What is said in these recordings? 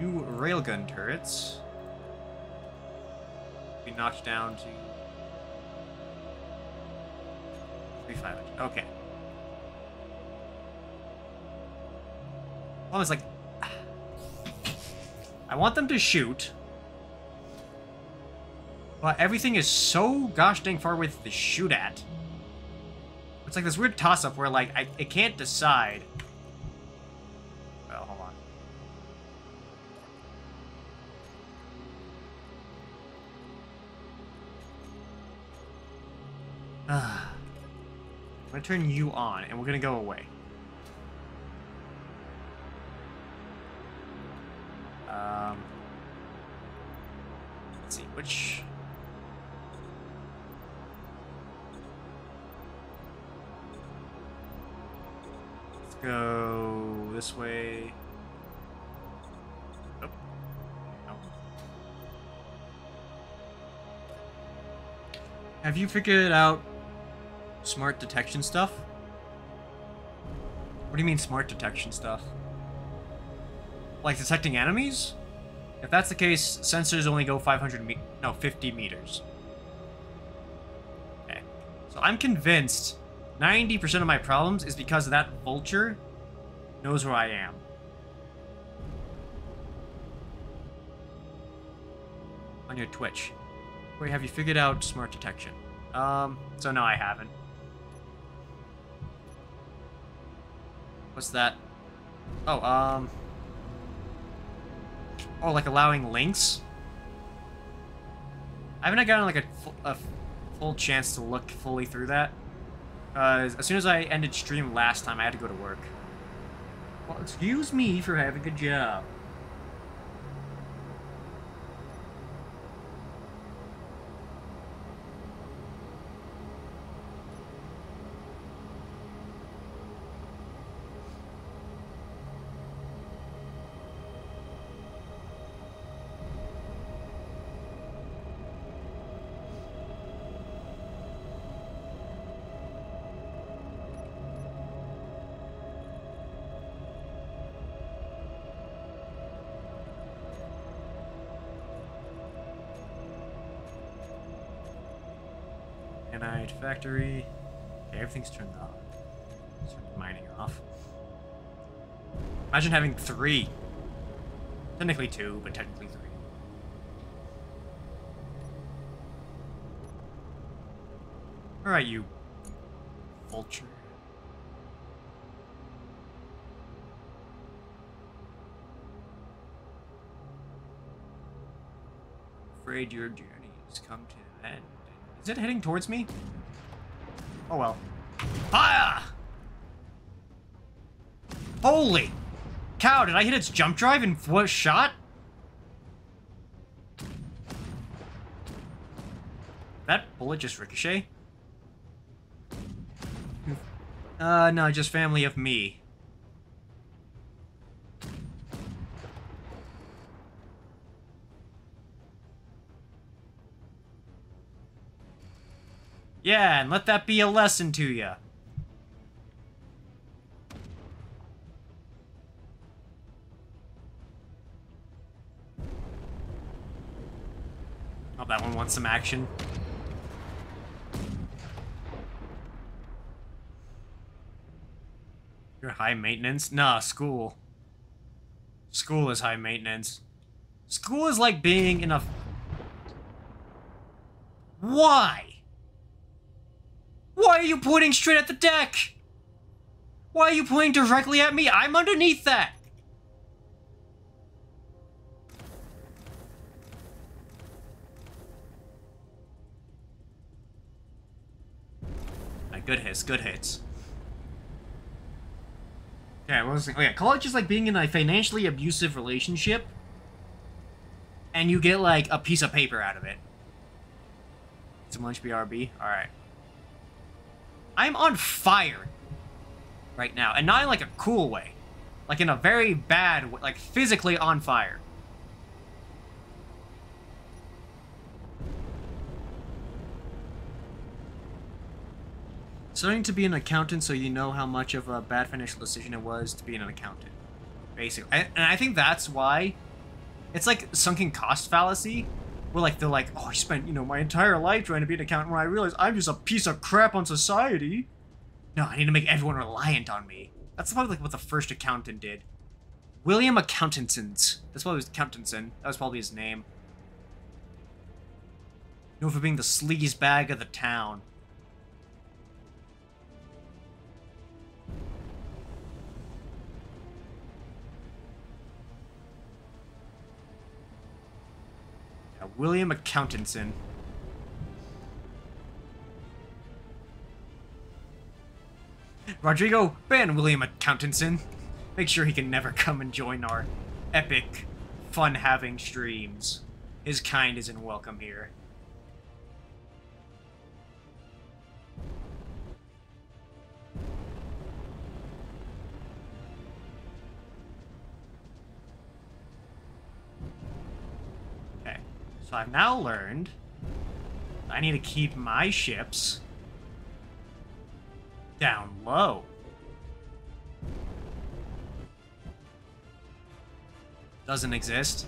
New railgun turrets. Be knocked down to 3500. Okay. Well, it's like I want them to shoot. But everything is so gosh dang far away to shoot at. It's like this weird toss-up where, like, I it can't decide. Gonna turn you on, and we're gonna go away. Um, let's see, which... Let's go this way. Have you figured out smart detection stuff? What do you mean smart detection stuff? Like detecting enemies? If that's the case, sensors only go 500 me- no, 50 meters. Okay. So I'm convinced 90% of my problems is because that vulture knows where I am. On your Twitch. Wait, have you figured out smart detection? Um, so no, I haven't. What's that? Oh, um... Oh, like allowing links? I haven't gotten like a, full, a full chance to look fully through that. Uh, as soon as I ended stream last time, I had to go to work. Well, excuse me for having a job. Factory. Okay, everything's turned on. Turn mining off. Imagine having three. Technically two, but technically three. Alright, you vulture. Afraid your journey has come to. Is it heading towards me? Oh well. Fire! Holy cow, did I hit its jump drive in one shot? That bullet just ricochet? Uh, no, just family of me. Yeah, and let that be a lesson to you. Oh, that one wants some action. You're high maintenance? Nah, school. School is high maintenance. School is like being in a... Why? Why are you pointing straight at the deck? Why are you pointing directly at me? I'm underneath that. Right, good hits, good hits. Yeah, what was oh yeah, college is like being in a financially abusive relationship, and you get like a piece of paper out of it. Some lunch BRB. All right. I'm on fire right now, and not in like a cool way, like in a very bad way, like physically on fire. Starting to be an accountant so you know how much of a bad financial decision it was to be an accountant. Basically. And, I think that's why It's like sunken cost fallacy, where like they're like, oh, I spent you know my entire life trying to be an accountant, when I realize I'm just a piece of crap on society. No, I need to make everyone reliant on me. That's probably like what the first accountant did. William Accountanson. That's probably his Accountanson. That was probably his name. Known for being the sleaze bag of the town. Yeah, William Accountanson. Rodrigo, ban William Accountanson. Make sure he can never come and join our epic, fun-having streams. His kind isn't welcome here. So I've now learned I need to keep my ships down low. Doesn't exist.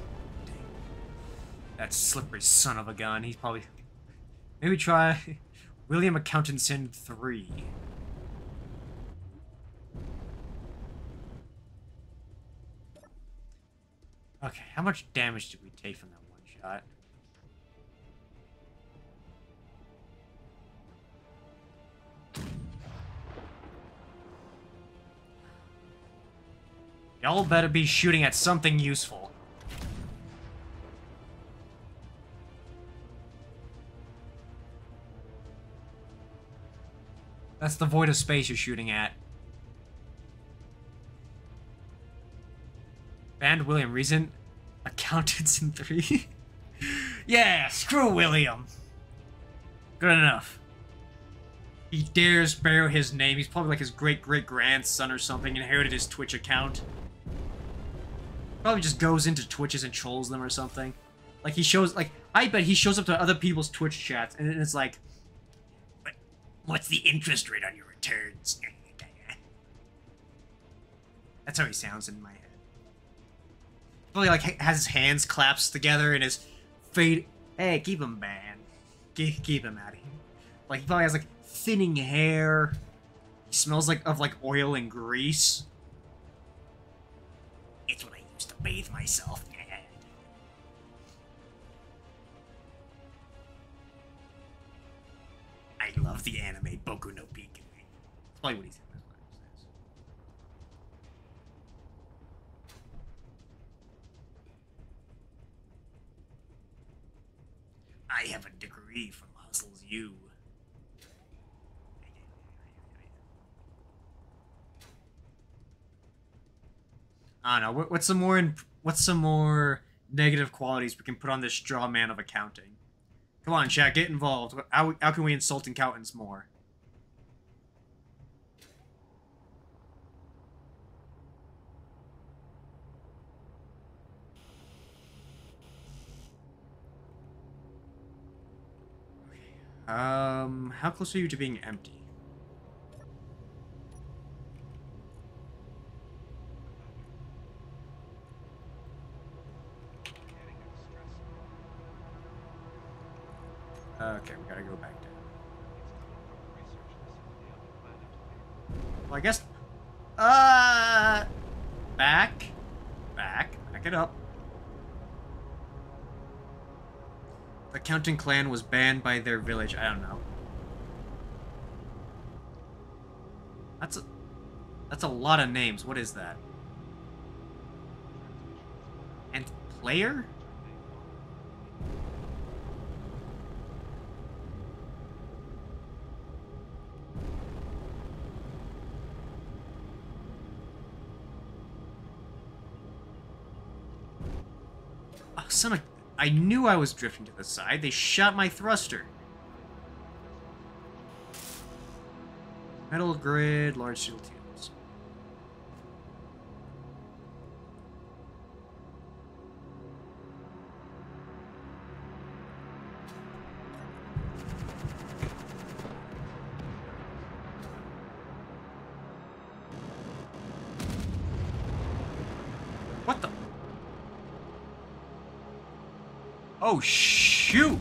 That slippery son of a gun. He's probably... Maybe try William Accountanson 3. Okay, how much damage did we take from that one shot? Y'all better be shooting at something useful. That's the void of space you're shooting at. Banned William. Reason? Accountants in three? yeah, screw William. Good enough. He dares bear his name. He's probably like his great-great-grandson or something. Inherited his Twitch account. Probably just goes into Twitches and trolls them or something. Like, he shows, like, I bet he shows up to other people's Twitch chats, and it's like, what's the interest rate on your returns? That's how he sounds in my head. Probably, like, has his hands clasped together and his fade... Hey, keep him banned. Keep, keep him out of here. Like, he probably has, like, thinning hair. He smells, like, of, like, oil and grease. It's what I used to bathe myself. I love the anime Boku no Pico. That's probably what he said. That's what he says. I have a degree from Hustle's U. I don't know. what- What's some more? In, what's some more negative qualities we can put on this straw man of accounting? Come on, chat, get involved. How, how can we insult accountants more? Um, how close are you to being empty? Okay, we gotta go back down. Well, I guess... Uh... Back. Back. Back it up. The Counting clan was banned by their village. I don't know. That's a... That's a lot of names. What is that? And player? Son of... I knew I was drifting to the side. They shot my thruster. Metal grid, large steel tubes. Oh, shoot!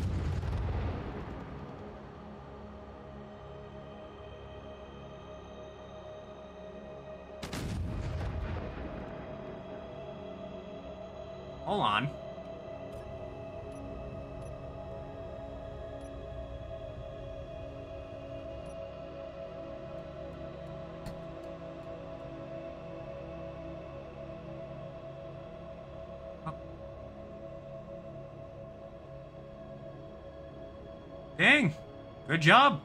Job.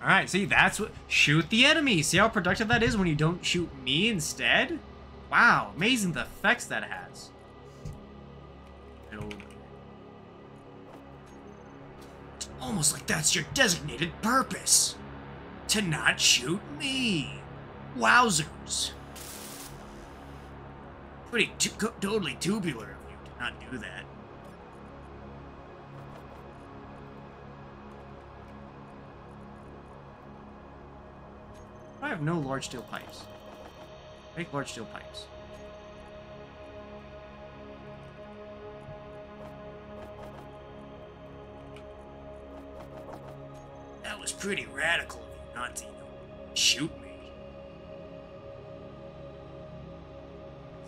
Alright, see, that's what... Shoot the enemy! See how productive that is when you don't shoot me instead? Wow, amazing the effects that has. Almost like that's your designated purpose. To not shoot me. Wowzers. Pretty totally tubular of you to not do that. I have no large steel pipes. Make large steel pipes. That was pretty radical of you not to, you know, shoot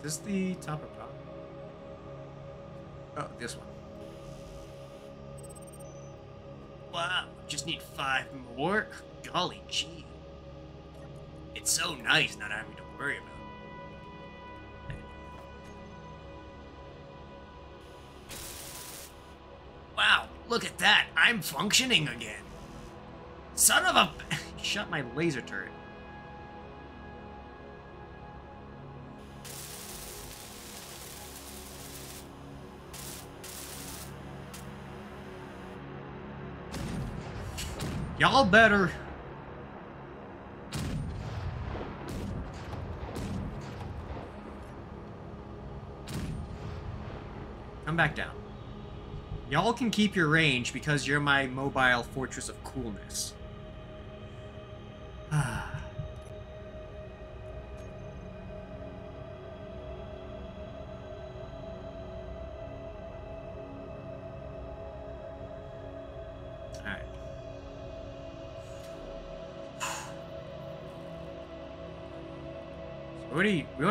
me. Is this the top of top? Oh, this one. Wow, just need five more? Golly gee. It's so nice not having to worry about it. Wow, look at that. I'm functioning again. Son of a... Shut my laser turret. Y'all better Come back down. Y'all can keep your range because you're my mobile fortress of coolness.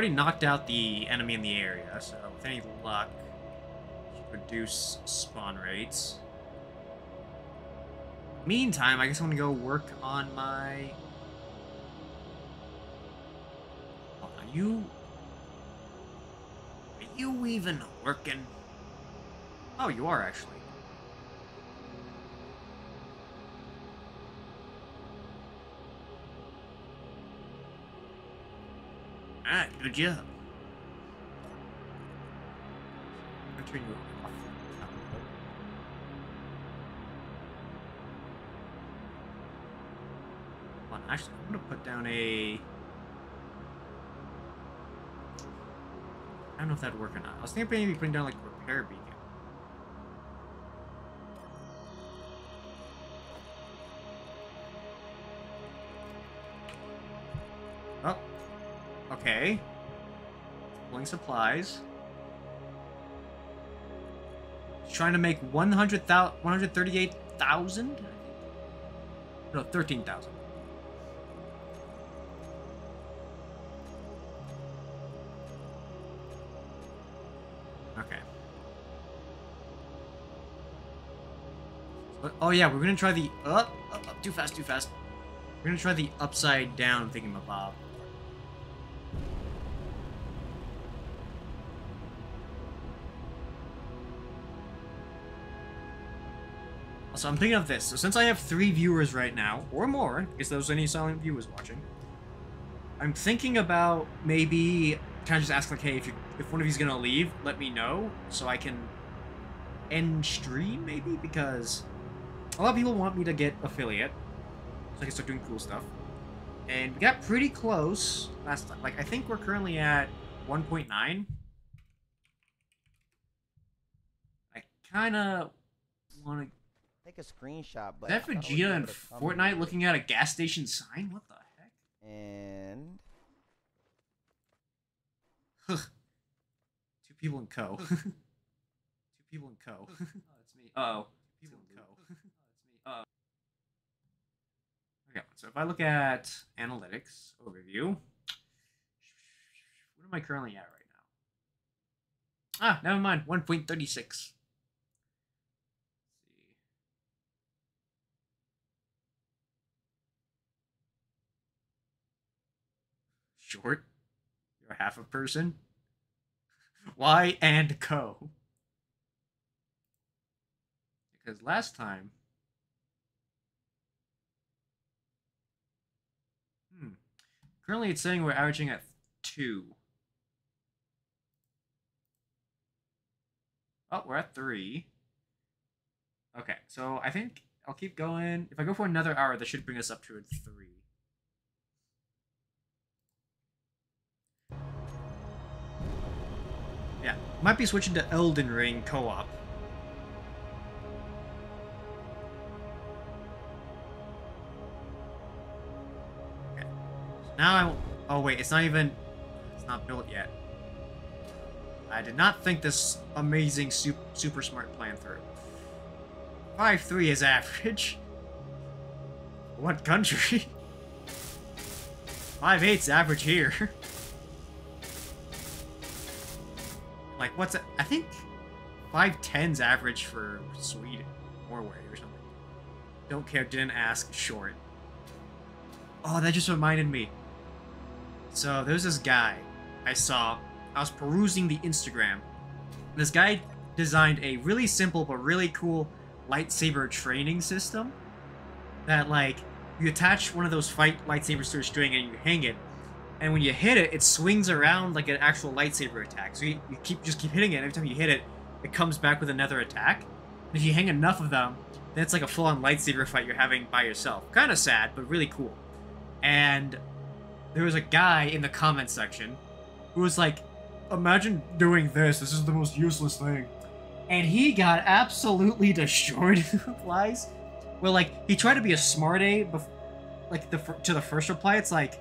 Already, knocked out the enemy in the area, so with any luck, reduce spawn rates. Meantime, I guess I'm gonna go work on my... Are you... Are you even working? Oh, you are actually. You Actually, I'm gonna put down a... I don't know if that'd work or not. I was thinking maybe putting down like repair beacon. Pulling supplies. trying to make 100,000, 138,000? No, 13,000. Oh yeah, we're gonna try the up, up, up, too fast, too fast. We're gonna try the upside down thingamabob. So I'm thinking of this. So since I have three viewers right now, or more, if there's any silent viewers watching, I'm thinking about maybe kind of just ask like, hey, if you if one of you's gonna leave, let me know so I can end stream maybe because a lot of people want me to get affiliate, so I can start doing cool stuff. And we got pretty close last time. Like, I think we're currently at 1.9. I kind of want to... take a screenshot, but Is that I thought I Vegeta in able to come in Fortnite looking at a gas station sign? What the heck? And Two people in co. Two people in co. oh, it's me. Uh oh. Two people in co. oh, it's me. Uh Okay, so if I look at analytics overview, what am I currently at right now? Ah, never mind. 1.36. See. Short? You're half a person? Y and co. Because last time. Hmm. Currently it's saying we're averaging at two. Oh, we're at three. Okay, so I think I'll keep going. If I go for another hour, that should bring us up to a three. Might be switching to Elden Ring co-op. Now I. Oh wait, it's not even. It's not built yet. I did not think this amazing super, super smart plan through. Five three is average. What country? Five eight's average here. Like, what's? I think 5'10's average for Sweden, Norway, or something. Don't care, didn't ask, short. Oh, that just reminded me. So, there's this guy I saw. I was perusing the Instagram. This guy designed a really simple but really cool lightsaber training system. That, like, you attach one of those fight lightsabers to a string and you hang it, and when you hit it, it swings around like an actual lightsaber attack. So you, you keep just keep hitting it. Every time you hit it, it comes back with another attack. And if you hang enough of them, then it's like a full-on lightsaber fight you're having by yourself. Kind of sad, but really cool. And there was a guy in the comment section who was like, "Imagine doing this. This is the most useless thing." And he got absolutely destroyed in replies. Well, like he tried to be a smart A, like the to the first reply. It's like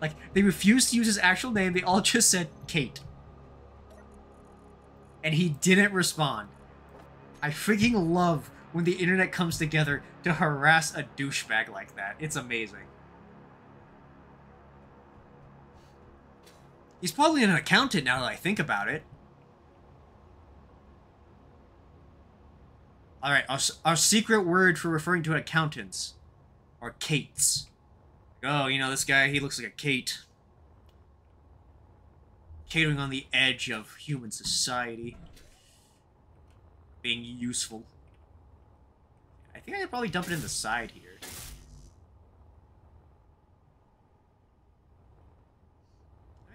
Like they refused to use his actual name. They all just said Kate. And he didn't respond. I freaking love when the internet comes together to harass a douchebag like that. It's amazing. He's probably an accountant now that I think about it. Alright, our, our secret word for referring to accountants are Kates. Oh, you know, this guy, he looks like a Kate. Catering on the edge of human society. Being useful. I think I could probably dump it in the side here.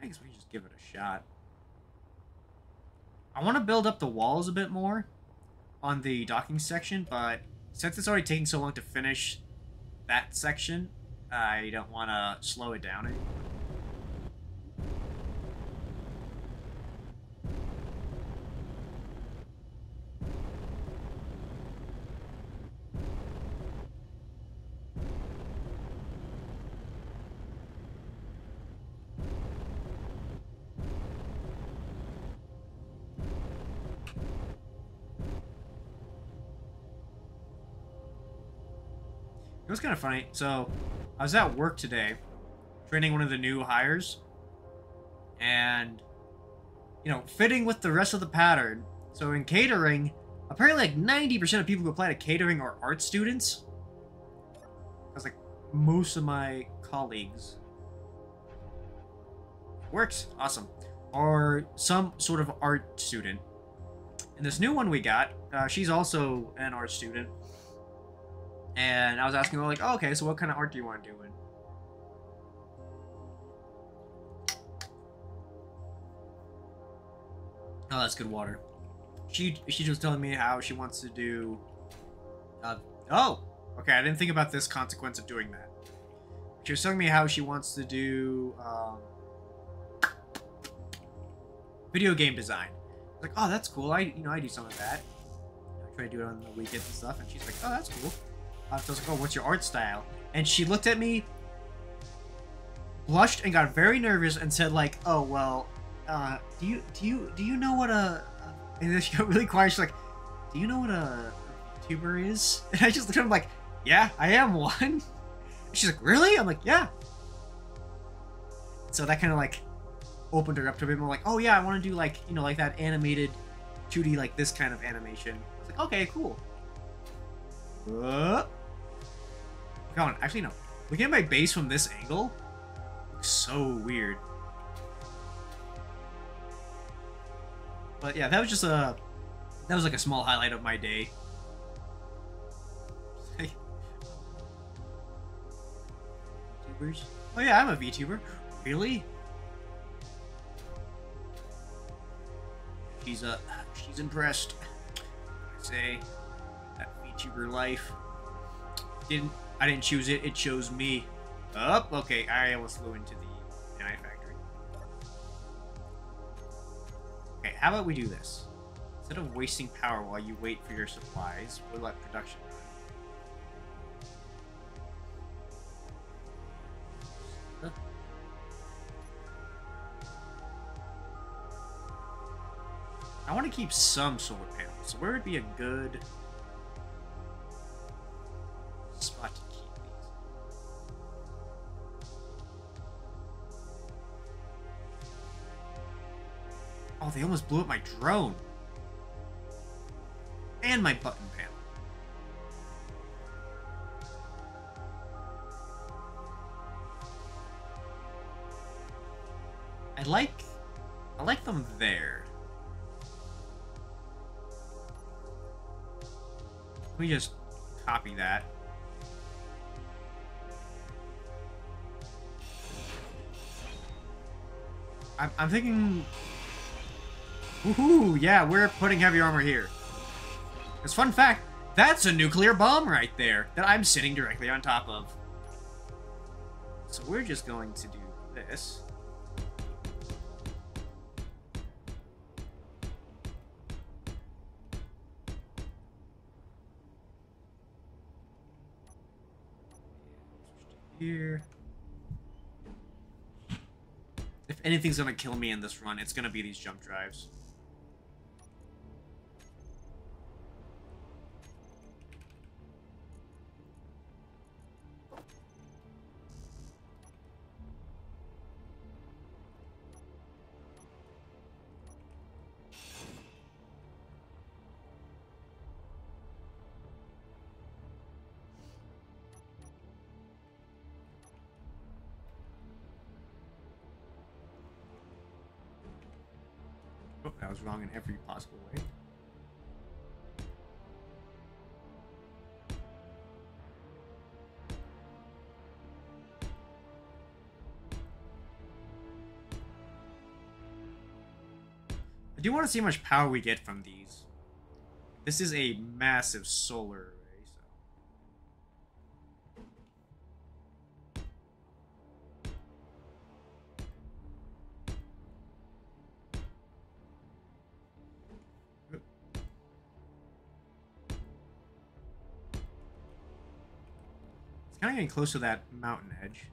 I guess we can just give it a shot. I want to build up the walls a bit more on the docking section, but since it's already taking so long to finish that section, I don't want to slow it down. It was kind of funny. So, I was at work today, training one of the new hires, and you know, fitting with the rest of the pattern. So in catering, apparently like 90% of people who apply to catering are art students. That's like most of my colleagues. Works. Awesome. Or some sort of art student. And this new one we got, uh, she's also an art student. And I was asking her like, oh, okay, so what kind of art do you want to do? Oh, that's good water. She she was telling me how she wants to do. Uh, oh, okay. I didn't think about this consequence of doing that. She was telling me how she wants to do um, video game design. Like, oh, that's cool. I you know I do some of that. I try to do it on the weekends and stuff. And she's like, oh, that's cool. I was like, oh, what's your art style? And she looked at me, blushed, and got very nervous, and said like, oh well, uh, do you do you do you know what a? And then she got really quiet. She's like, do you know what a tuber is? And I just looked at him like, yeah, I am one. She's like, really? I'm like, yeah. So that kind of like opened her up to a bit more like, oh yeah, I want to do like, you know, like that animated 2D, like this kind of animation. I was like, okay, cool. Uh, come on, actually no. Looking at my base from this angle looks so weird. But yeah, that was just a that was like a small highlight of my day. Oh yeah, I'm a VTuber. Really? She's uh she's impressed. I say that VTuber life. Didn't I didn't choose it, it chose me. Up, oh, okay, I almost flew into the AI factory. Okay, how about we do this? Instead of wasting power while you wait for your supplies, we'll let production run. I want to keep some solar panels. So where would be a good Oh, they almost blew up my drone. And my button panel. I like I like them there. Me just copy that. I'm, I'm thinking... Woohoo! Yeah, we're putting heavy armor here. Because fun fact, that's a nuclear bomb right there that I'm sitting directly on top of. So we're just going to do this. here. If anything's gonna kill me in this run, it's gonna be these jump drives. That was wrong in every possible way. I do want to see how much power we get from these. This is a massive solar getting close to that mountain edge.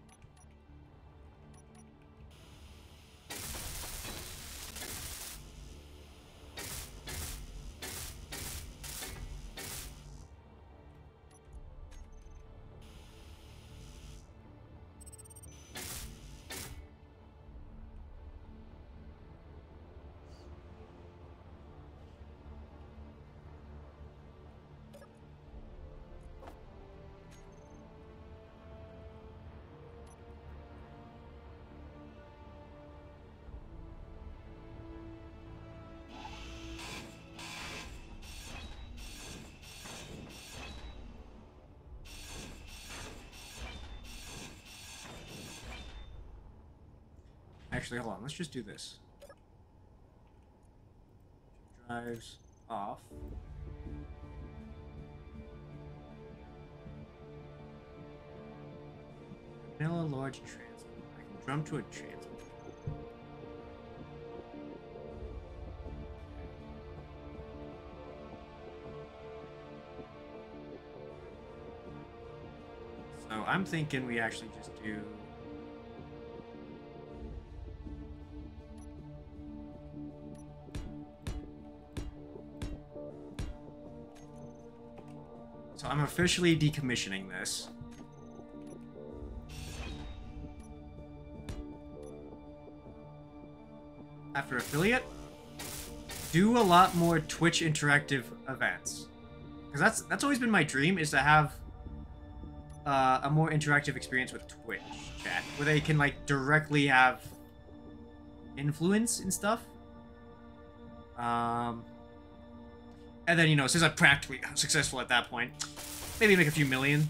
Actually, hold on. Let's just do this. Drives off. Vanilla large transit. I can jump to a transit. So I'm thinking we actually just do. So I'm officially decommissioning this. After affiliate, do a lot more Twitch interactive events. Because that's that's always been my dream is to have uh, a more interactive experience with Twitch chat, where they can like directly have influence and stuff. Um, and then you know, since I'm practically successful at that point, maybe make a few million.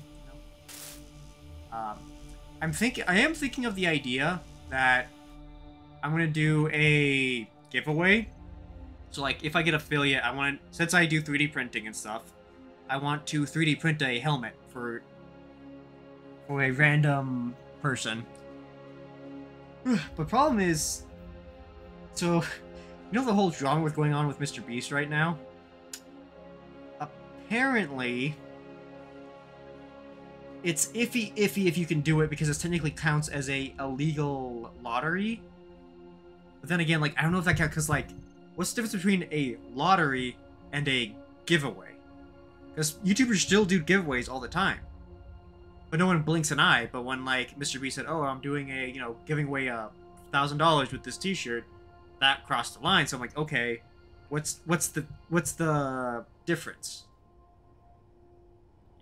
Um, I'm thinking, I am thinking of the idea that I'm gonna do a giveaway. So like, if I get affiliate, I want since I do 3D printing and stuff, I want to 3D print a helmet for for a random person. but problem is, so you know the whole drama with going on with Mr. Beast right now. Apparently, it's iffy, iffy if you can do it because it technically counts as a illegal lottery. But then again, like I don't know if that counts because like, what's the difference between a lottery and a giveaway? Because YouTubers still do giveaways all the time but no one blinks an eye. But when like Mr. Beast said, "Oh, I'm doing a you know giving away a thousand dollars with this T-shirt," that crossed the line. So I'm like, okay, what's what's the what's the difference?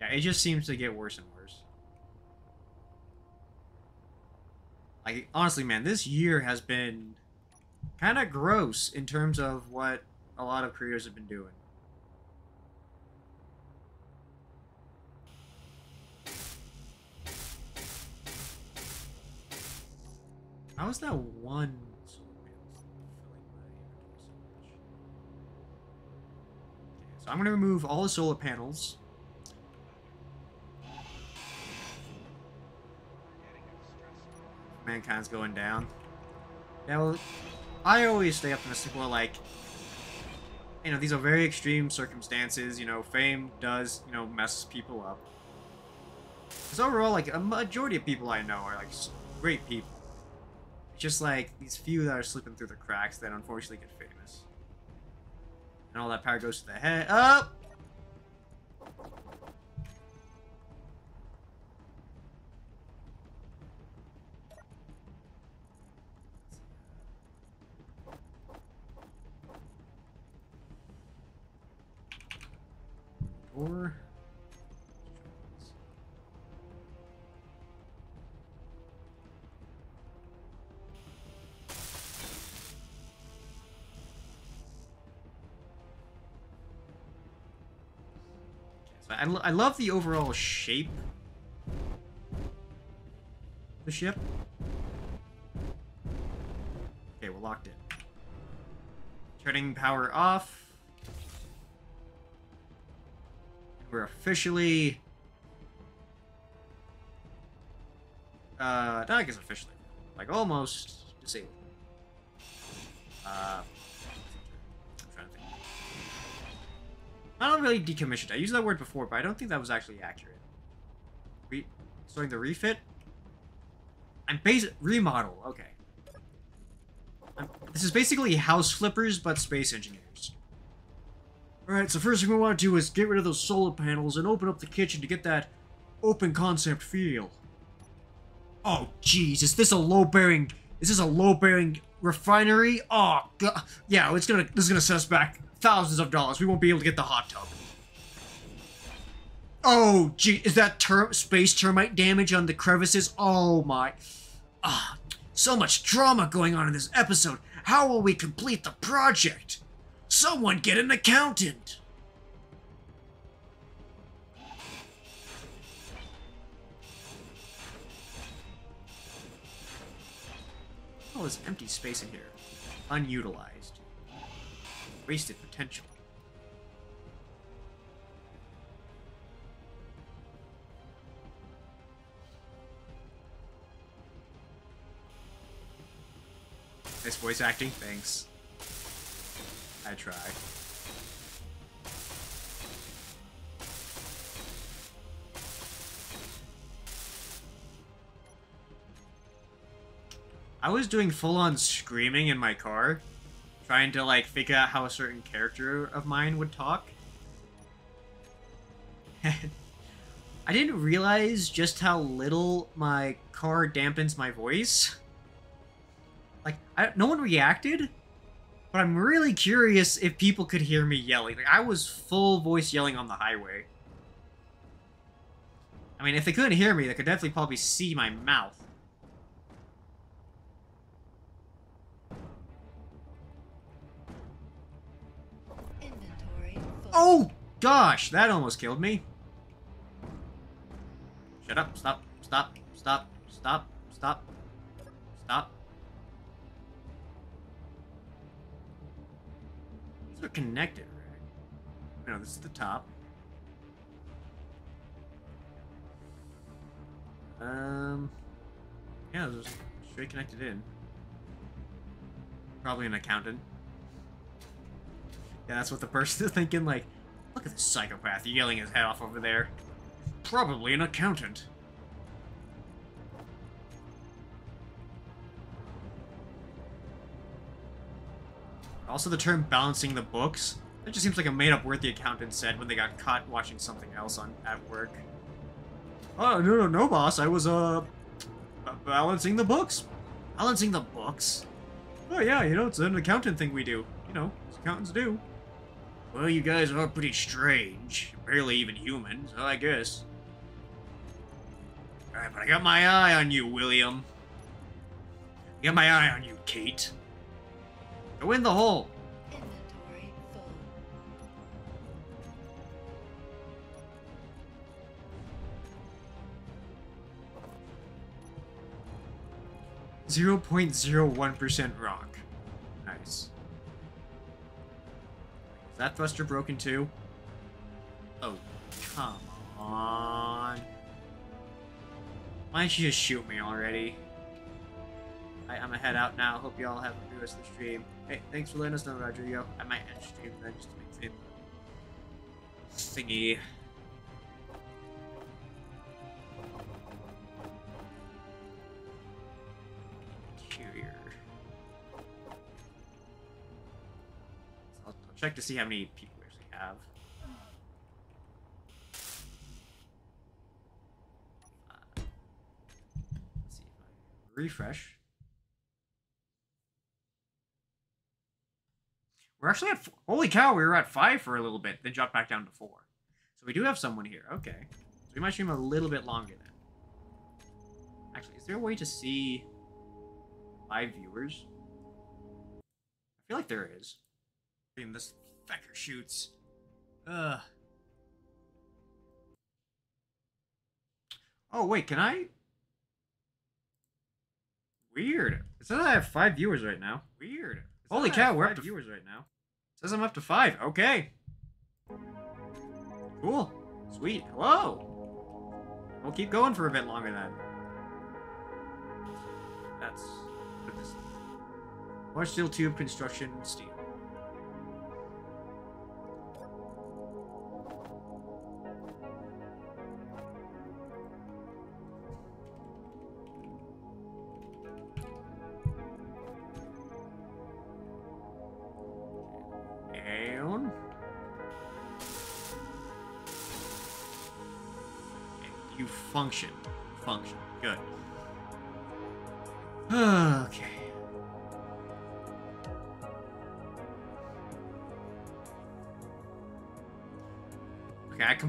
Yeah, it just seems to get worse and worse. Like honestly, man, this year has been kind of gross in terms of what a lot of creators have been doing. How is that one so I'm gonna remove all the solar panels. Mankind's going down. Well, I always stay optimistic. Well, like, you know, these are very extreme circumstances. You know, fame does, you know, mess people up. Because overall, like, a majority of people I know are, like, great people. It's just like these few that are slipping through the cracks that unfortunately get famous. And all that power goes to the head. Up! Or lo I love the overall shape the ship. Okay, we're locked in. Turning power off. We're officially... Uh, not I guess officially. Like, almost disabled. Uh... I don't really decommissioned. I used that word before, but I don't think that was actually accurate. Re starting the refit? I'm basic remodel. Okay. I'm, this is basically house flippers, but space engineers. Alright, so first thing we want to do is get rid of those solar panels and open up the kitchen to get that open concept feel. Oh, jeez, is this a low-bearing... This is this a low-bearing refinery? Oh, God. Yeah, it's gonna, this is gonna set us back thousands of dollars. We won't be able to get the hot tub. Oh, gee, is that ter space termite damage on the crevices? Oh my. Ah, so much drama going on in this episode. How will we complete the project? Someone get an accountant. all this empty space in here? Unutilized. Wasted potential. Nice voice acting, thanks. I try. I was doing full-on screaming in my car, trying to like figure out how a certain character of mine would talk. I didn't realize just how little my car dampens my voice. Like, I, no one reacted, but I'm really curious if people could hear me yelling. Like, I was full voice yelling on the highway. I mean, if they couldn't hear me, they could definitely probably see my mouth. Oh, gosh, that almost killed me. Shut up, stop, stop, stop, stop, stop, stop. These are connected, right? No, this is the top. Um, yeah, are straight connected in. Probably an accountant. Yeah, that's what the person is thinking, like, look at this psychopath yelling his head off over there. Probably an accountant. Also, the term balancing the books. That just seems like a made-up word the accountant said when they got caught watching something else on at work. Oh, no, no, no, boss. I was, uh, balancing the books. Balancing the books? Oh, yeah, you know, it's an accountant thing we do. You know, accountants do. Well, you guys are pretty strange. Barely even human, so I guess. Alright, but I got my eye on you, William. I got my eye on you, Kate. Go in the hole. Inventory full. Zero point zero one percent rock. That thruster broken too? Oh, come on. Why don't you just shoot me already? I'm gonna head out now. Hope you all have a good rest of the stream. Hey, thanks for letting us know, Rodrigo. I might end stream then just to make the thingy. Check to see how many people we actually have. Uh, let's see if I refresh. We're actually at. Holy cow, we were at five for a little bit, then dropped back down to four. So we do have someone here. Okay. So we might stream a little bit longer then. Actually, is there a way to see live viewers? I feel like there is. This fecker shoots. Ugh. Oh, wait, can I? Weird. It says I have five viewers right now. Weird. Holy cow, we're up to viewers right now. It says I'm up to five. Okay. Cool. Sweet. Hello. We'll keep going for a bit longer then. That's what this is. Large steel tube construction steel.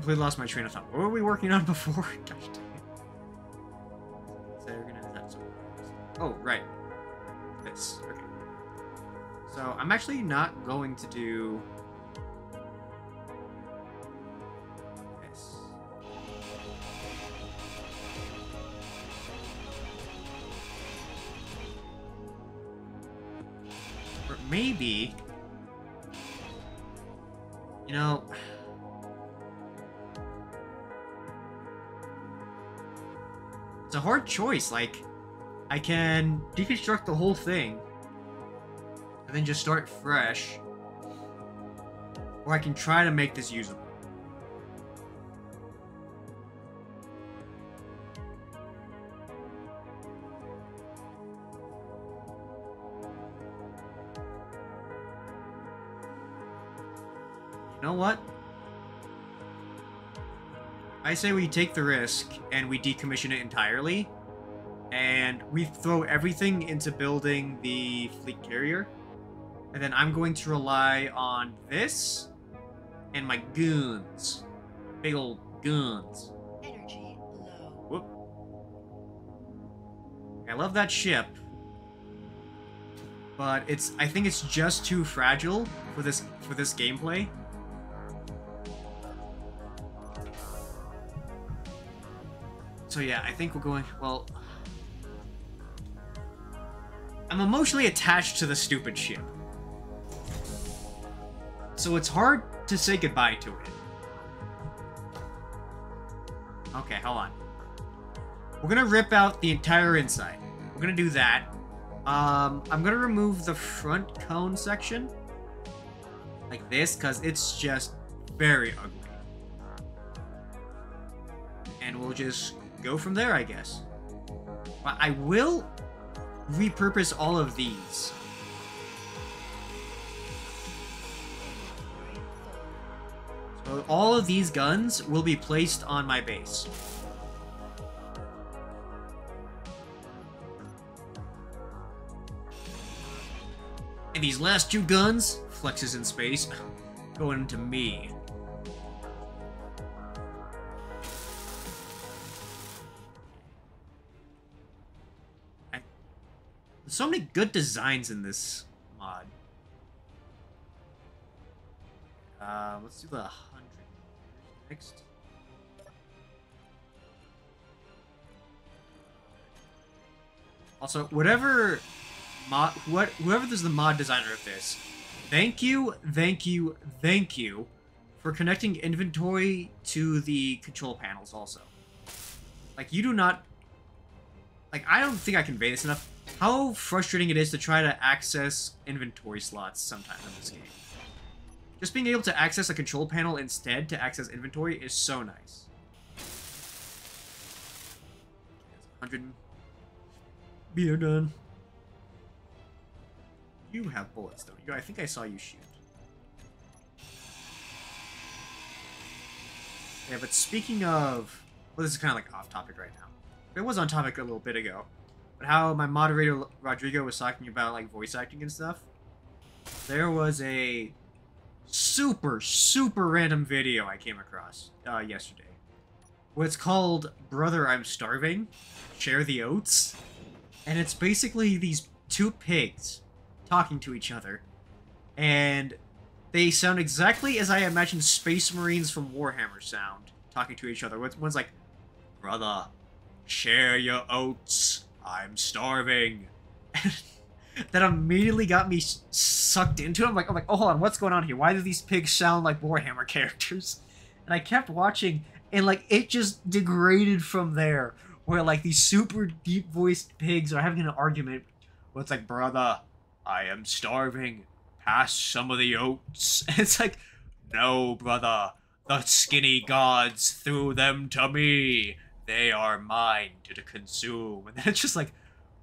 Completely lost my train of thought. What were we working on before? Gosh dang it. So we're gonna that's Oh, right. This. Okay. So I'm actually not going to do this. maybe... You know... a hard choice, like... I can deconstruct the whole thing, and then just start fresh, or I can try to make this usable. You know what? I say we take the risk and we decommission it entirely, and we throw everything into building the fleet carrier, and then I'm going to rely on this and my goons. Big old goons. Energy low. Whoop. I love that ship. But it's I think it's just too fragile for this for this gameplay. So yeah, I think we're going well I'm emotionally attached to the stupid ship. So it's hard to say goodbye to it. Okay, hold on. We're gonna rip out the entire inside. We're gonna do that. Um, I'm gonna remove the front cone section. Like this, because it's just very ugly. And we'll just go from there, I guess. But I will repurpose all of these. So all of these guns will be placed on my base. And these last two guns, flexes in space, going into me. So many good designs in this mod. Uh, let's do the 100 next. Also, whatever mod, what whoever is the mod designer of this, thank you, thank you, thank you for connecting inventory to the control panels. Also, like you do not, like I don't think I convey this enough. How frustrating it is to try to access inventory slots sometimes in this game. Just being able to access a control panel instead to access inventory is so nice. 100 beer done. You have bullets, don't you? I think I saw you shoot. Yeah, but speaking of... Well, this is kind of like off topic right now. It was on topic a little bit ago. How my moderator, Rodrigo, was talking about, like, voice acting and stuff. There was a super, super random video I came across uh, yesterday. What's called Brother, I'm Starving. Share the Oats. And it's basically these two pigs talking to each other. And they sound exactly as I imagine Space Marines from Warhammer sound talking to each other. One's like, Brother, share your oats. I'm starving. that immediately got me sucked into it. I'm like, I'm like, oh, hold on, what's going on here? Why do these pigs sound like Warhammer characters? And I kept watching, and like, it just degraded from there. Where like these super deep voiced pigs are having an argument. Where it's like, brother, I am starving. Pass some of the oats. And it's like, no, brother. The skinny gods threw them to me. They are mine to consume. And then it's just like,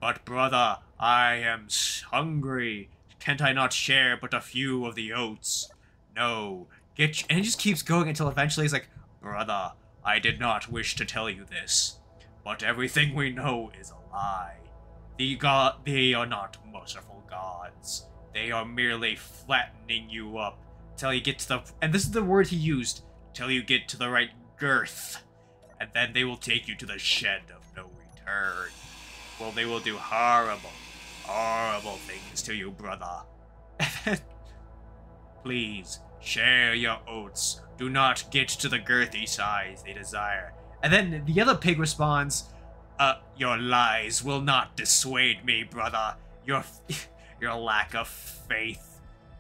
but brother, I am hungry. Can't I not share but a few of the oats? No. Get y-" and it just keeps going until eventually he's like, brother, I did not wish to tell you this, but everything we know is a lie. The god, they are not merciful gods. They are merely flattening you up till you get to the, and this is the word he used, till you get to the right girth, and then they will take you to the shed of no return. Well, they will do horrible, horrible things to you, brother. Please, share your oats. Do not get to the girthy size they desire. And then the other pig responds, uh, your lies will not dissuade me, brother. Your, Your lack of faith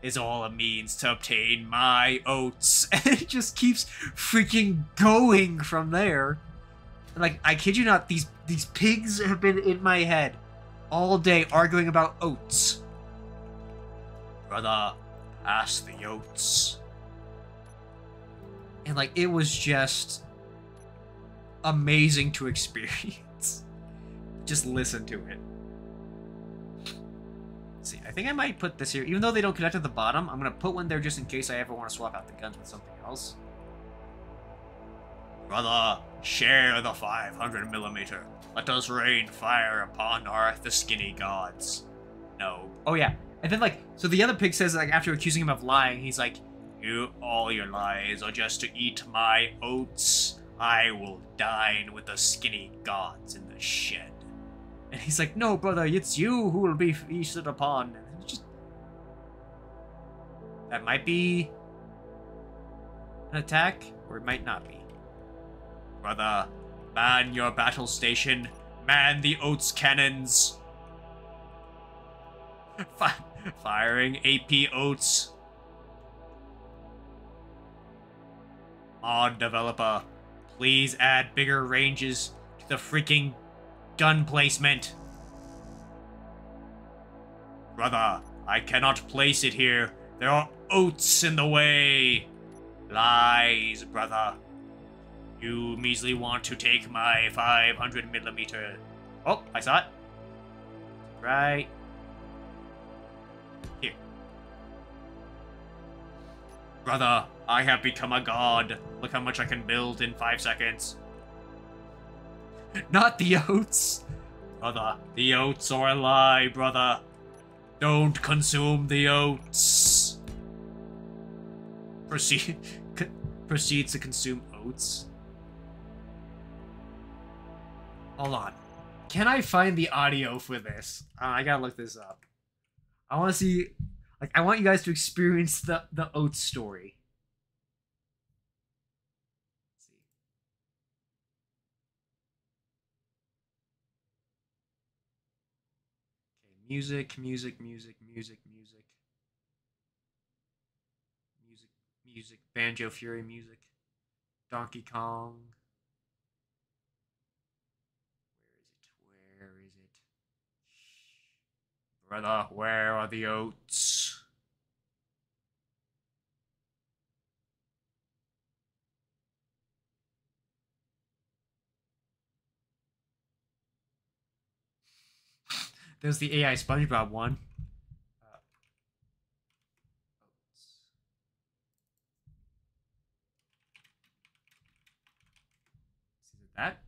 is all a means to obtain my oats. And it just keeps freaking going from there. Like, I kid you not, these these pigs have been in my head all day arguing about oats. Brother, pass the oats. And like it was just amazing to experience. just listen to it. See, I think I might put this here. Even though they don't connect at the bottom, I'm gonna put one there just in case I ever want to swap out the guns with something else. Brother, share the 500 millimeter. Let us rain fire upon earth the skinny gods. No. Oh yeah. And then like, so the other pig says like after accusing him of lying, he's like, "You all your lies are just to eat my oats. I will dine with the skinny gods in the shed." And he's like, "No, brother, it's you who will be feasted upon." Just that might be an attack, or it might not be. Brother, man your battle station. Man the oats cannons. Fi- firing AP oats. Mod developer, please add bigger ranges to the freaking gun placement. Brother, I cannot place it here. There are oats in the way. Lies, brother. You measly want to take my 500 millimeter. Oh, I saw it. Right. Here. Brother, I have become a god. Look how much I can build in five seconds. Not the oats. Brother, the oats are a lie, brother. Don't consume the oats. Proceed. proceeds to consume oats. Hold on. Can I find the audio for this? Uh, I gotta look this up. I want to see. Like, I want you guys to experience the the oats story. Let's see. Okay, music, music, music, music, music, music, music, Banjo Fury music, Donkey Kong. Where is it? Where is it? Brother, where are the oats? There's the AI SpongeBob one. Uh. Is it that?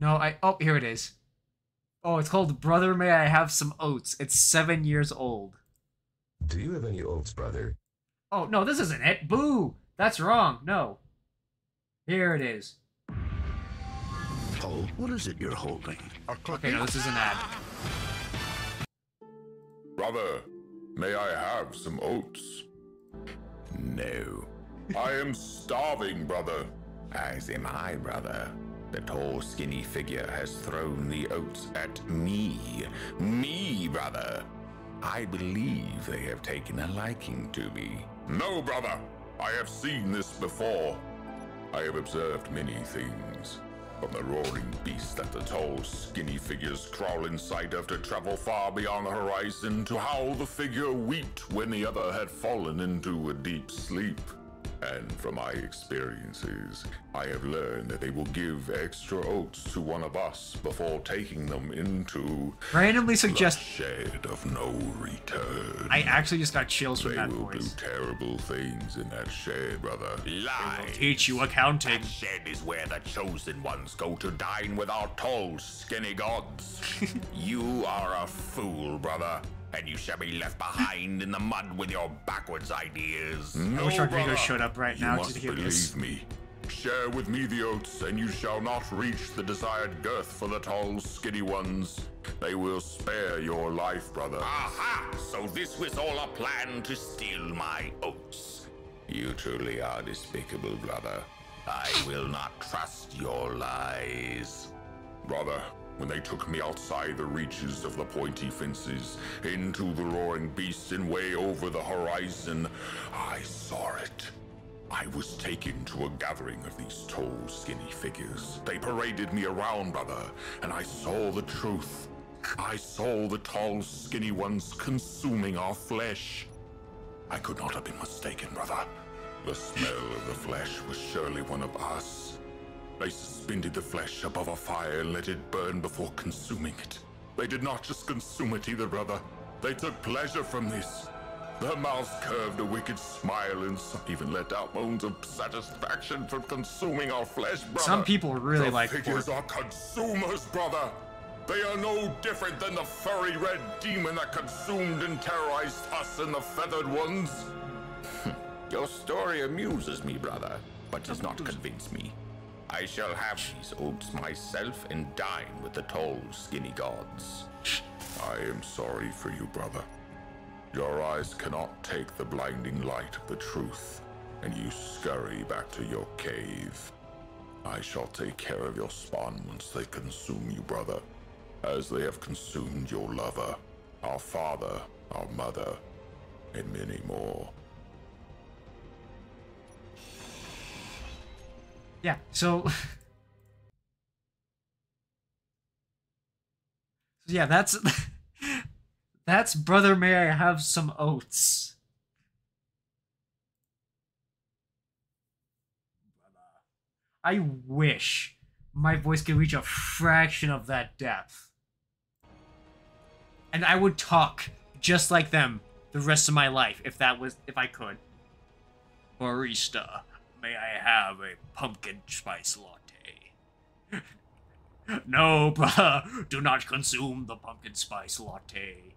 No, I. Oh, here it is. Oh, it's called Brother May I Have Some Oats. It's seven years old. Do you have any oats, brother? Oh, no, this isn't it. Boo! That's wrong. No. Here it is. Oh, what is it you're holding? Okay, no, this is an ad. Brother, may I have some oats? No. I am starving, brother. As am I, brother. The tall, skinny figure has thrown the oats at me. Me, brother. I believe they have taken a liking to me. No, brother. I have seen this before. I have observed many things. From the roaring beast that the tall, skinny figures crawl in sight of to travel far beyond the horizon, to how the figure wept when the other had fallen into a deep sleep. And from my experiences, I have learned that they will give extra oats to one of us before taking them into Randomly the suggest. shed of no return. I actually just got chills from They that will voice. do terrible things in that shed, brother. Lie. Teach you accounting. That shed is where the chosen ones go to dine with our tall, skinny gods. you are a fool, brother, and you shall be left behind in the mud with your backwards ideas. Hmm? I wish No, Rodrigo brother. showed up right You now must to hear believe this. me. Share with me the oats, and you shall not reach the desired girth for the tall, skinny ones. They will spare your life, brother. Aha! So this was all a plan to steal my oats. You truly are despicable, brother. I will not trust your lies. Brother, when they took me outside the reaches of the pointy fences, into the roaring beast and way over the horizon, I saw it. I was taken to a gathering of these tall, skinny figures. They paraded me around, brother, and I saw the truth. I saw the tall, skinny ones consuming our flesh. I could not have been mistaken, brother. The smell of the flesh was surely one of us. They suspended the flesh above a fire and let it burn before consuming it. They did not just consume it either, brother. They took pleasure from this. Their mouths curved a wicked smile, and some even let out moans of satisfaction from consuming our flesh, brother. Some people really the like figures pork. are consumers, brother. They are no different than the furry red demon that consumed and terrorized us and the feathered ones. Your story amuses me, brother, but does not convince me. I shall have these oats myself and dine with the tall, skinny gods. I am sorry for you, brother. Your eyes cannot take the blinding light of the truth, and you scurry back to your cave. I shall take care of your spawn once they consume you, brother, as they have consumed your lover, our father, our mother, and many more. Yeah, so Yeah, that's that's brother may I have some oats. I wish my voice could reach a fraction of that depth. And I would talk just like them the rest of my life if that was if I could. Barista, may I have a pumpkin spice latte? no, brother, do not consume the pumpkin spice latte.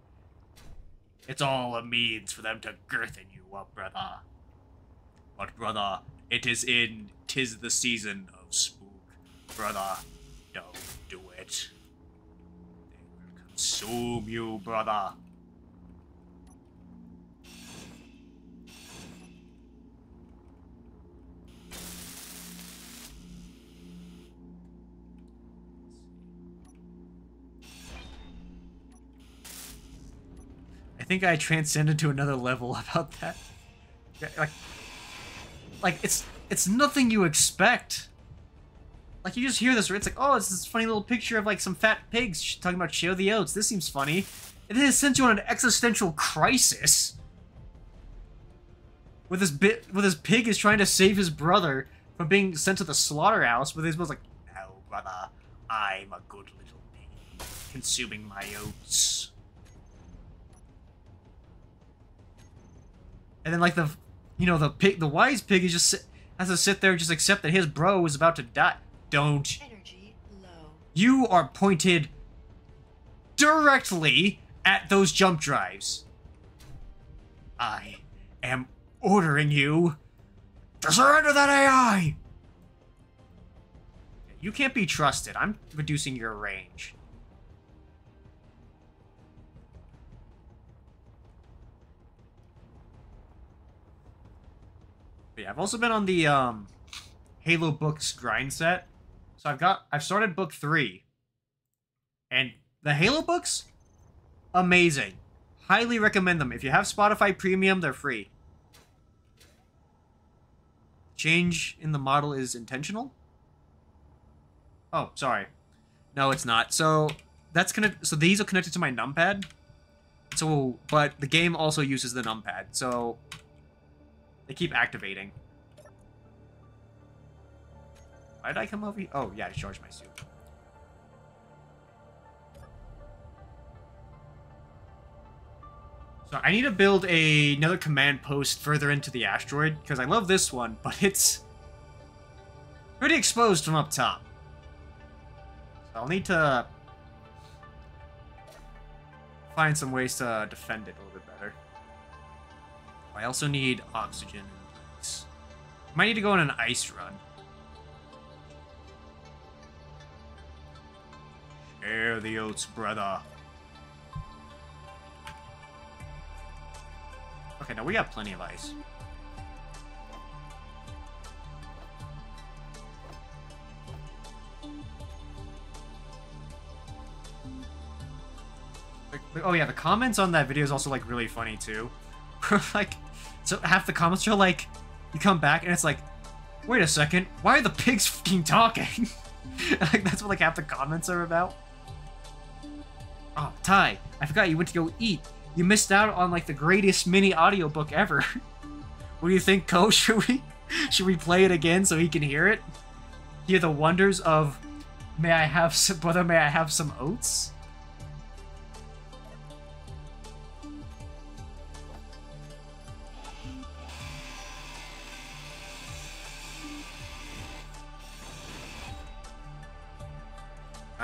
It's all a means for them to girthen you up, brother. But, brother, it is in tis the season of spook. Brother, don't do it. They will consume you, brother. Think I transcended to another level about that. Like, like it's it's nothing you expect. Like you just hear this, it's like, oh, it's this funny little picture of like some fat pigs talking about share the oats. This seems funny, and then it sends you on an existential crisis. With this bit, with this pig is trying to save his brother from being sent to the slaughterhouse, but his brother's like, no, brother, I'm a good little pig, consuming my oats. And then like the, you know, the pig, the wise pig is just has to sit there and just accept that his bro is about to die. Don't. Energy low. You are pointed directly at those jump drives. I am ordering you to surrender that AI. You can't be trusted. I'm reducing your range. But yeah, I've also been on the um, Halo books grind set. So I've got I've started book three. And the Halo books, amazing. Highly recommend them. If you have Spotify Premium, they're free. Change in the model is intentional? Oh, sorry. No, it's not. So that's gonna. So these are connected to my numpad. So, but the game also uses the numpad. So they keep activating. Why did I come over here? Oh, yeah, to charge my suit. So I need to build a, another command post further into the asteroid, because I love this one, but it's pretty exposed from up top. So I'll need to find some ways to defend it a little. I also need oxygen. Might need to go on an ice run. Share the oats, brother. Okay, now we got plenty of ice. Oh yeah, the comments on that video is also like really funny too. like, so half the comments are like, you come back and it's like, wait a second, why are the pigs fucking talking? like that's what like half the comments are about. Oh, Ty, I forgot you went to go eat. You missed out on like the greatest mini audiobook ever. what do you think, Coach? Should we should we play it again so he can hear it? Hear the wonders of may I have some brother, may I have some oats?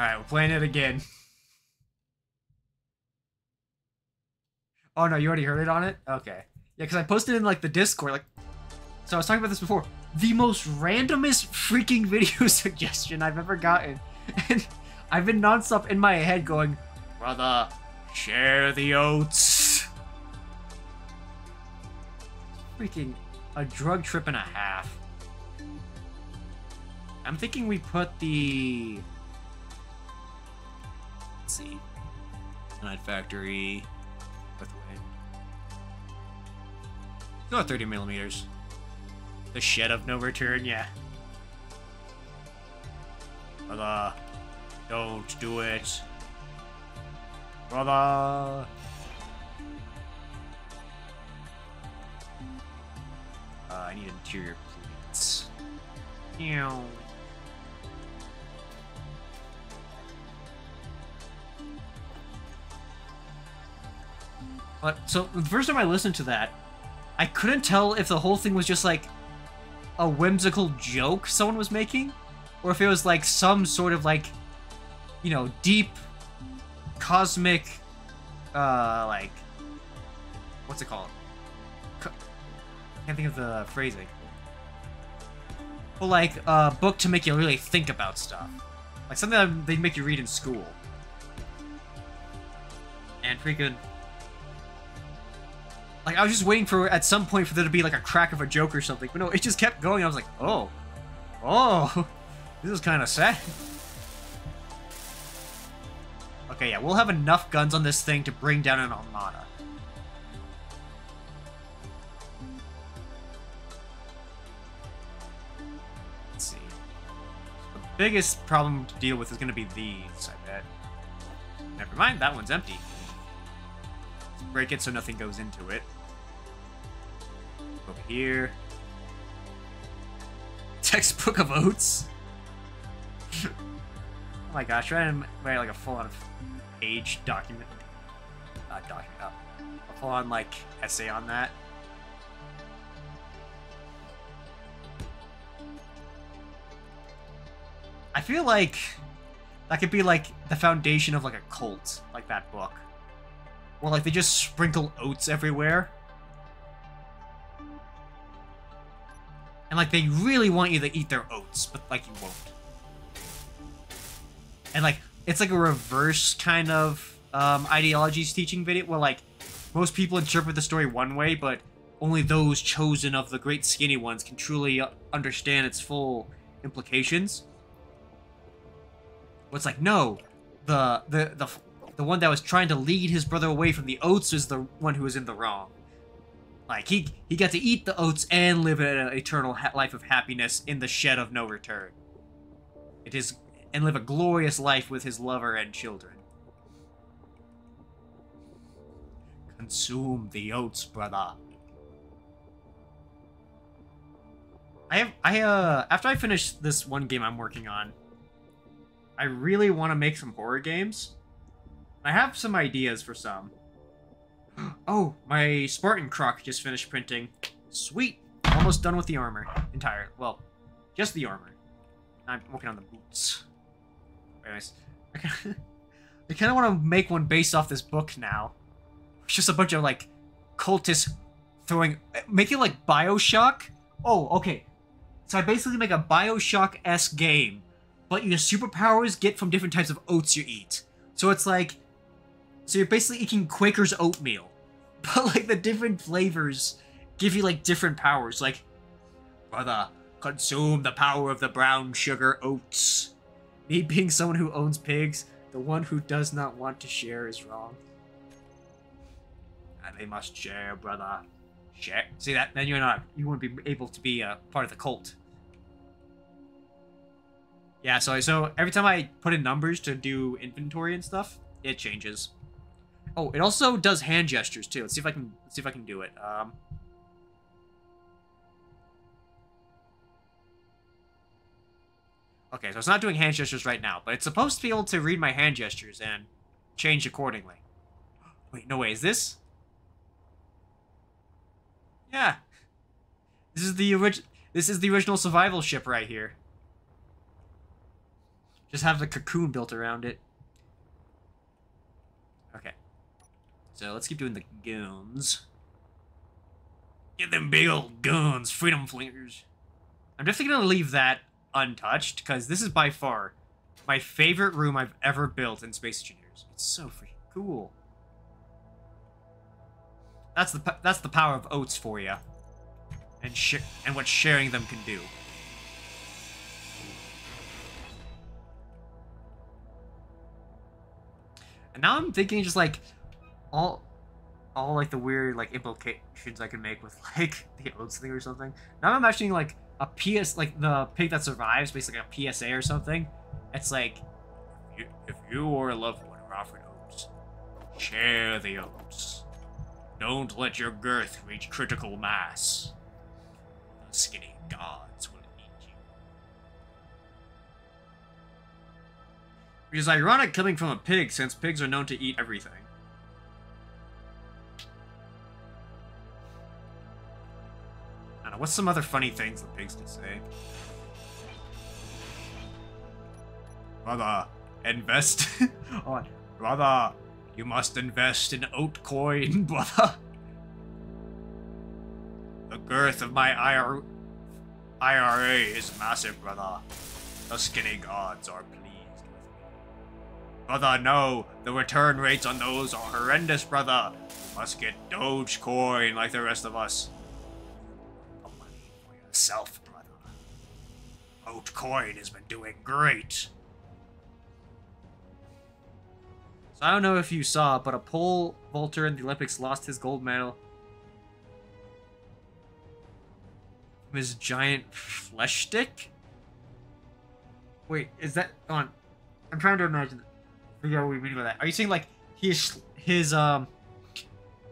Alright, we're playing it again. Oh no, you already heard it on it? Okay. Yeah, because I posted in like the Discord, like so I was talking about this before. The most randomest freaking video suggestion I've ever gotten. And I've been nonstop in my head going, Brother, share the oats. Freaking a drug trip and a half. I'm thinking we put the let's see. Night Factory. Weight. Go 30 millimeters. The shed of no return, yeah. Brother, don't do it. Brother. Uh, I need interior plates. Ew. But so the first time I listened to that, I couldn't tell if the whole thing was just like a whimsical joke someone was making, or if it was like some sort of like, you know, deep, cosmic, uh, like, what's it called? Co- can't think of the phrasing. Well, like a book to make you really think about stuff, like something that they make you read in school. And freaking like I was just waiting for at some point for there to be like a crack of a joke or something, but no, it just kept going. I was like, oh, oh, this is kind of sad. Okay, yeah, we'll have enough guns on this thing to bring down an armada. Let's see. The biggest problem to deal with is going to be these, I bet. Never mind, that one's empty break it so nothing goes into it. Over here. Textbook of oats. oh my gosh, I to write like a full-on page document. Not document, uh, a full-on like essay on that. I feel like that could be like the foundation of like a cult, like that book. Where like they just sprinkle oats everywhere. And like they really want you to eat their oats, but like you won't. And like it's like a reverse kind of um, ideologies teaching video where like most people interpret the story one way, but only those chosen of the great skinny ones can truly understand its full implications. What's like no, the the the the one that was trying to lead his brother away from the oats is the one who was in the wrong. Like, he, he got to eat the oats and live an eternal life of happiness in the shed of no return. It is, and live a glorious life with his lover and children. Consume the oats, brother. I have, I, uh, after I finish this one game I'm working on, I really want to make some horror games. I have some ideas for some. Oh, my Spartan croc just finished printing. Sweet. Almost done with the armor. Entire. Well, just the armor. I'm working on the boots. Anyways. I kind of want to make one based off this book now. It's just a bunch of, like, cultists throwing... Make it like Bioshock? Oh, okay. So I basically make a Bioshock-esque game, but your superpowers get from different types of oats you eat. So it's like so you're basically eating Quaker's oatmeal. But like the different flavors give you like different powers. Like, brother, consume the power of the brown sugar oats. Me being someone who owns pigs, the one who does not want to share is wrong. And they must share, brother. Share. See that? Then you're not. You wouldn't be able to be a part of the cult. Yeah. So so every time I put in numbers to do inventory and stuff, it changes. Oh, it also does hand gestures too. Let's see if I can see if I can do it. Um. Okay, so it's not doing hand gestures right now, but it's supposed to be able to read my hand gestures and change accordingly. Wait, no way, is this? Yeah. This is the orig- this is the original survival ship right here. Just have the cocoon built around it. Okay. So let's keep doing the guns. Get them big old guns, freedom flingers. I'm definitely gonna leave that untouched because this is by far my favorite room I've ever built in Space Engineers. It's so freaking cool. That's the that's the power of oats for you, and and what sharing them can do. And now I'm thinking just like all all like the weird like implications I can make with like the oats thing or something. Now I'm imagining like a PS like the pig that survives, basically a PSA or something. It's like if you, if you or a loved one are offered oats, share the oats. Don't let your girth reach critical mass. The skinny gods will eat you. Which is ironic coming from a pig, since pigs are known to eat everything. What's some other funny things the pigs can say? Brother, invest on oh, brother. You must invest in oat coin, brother. The girth of my IR- IRA is massive, brother. The skinny gods are pleased with me. Brother, no, the return rates on those are horrendous, brother. You must get Dogecoin like the rest of us. Yourself, brother. Oat coin has been doing great. So I don't know if you saw, but a pole vaulter in the Olympics lost his gold medal. His giant flesh stick? Wait, is that on? I'm trying to imagine. Figure out what we mean by that. Are you saying like his his um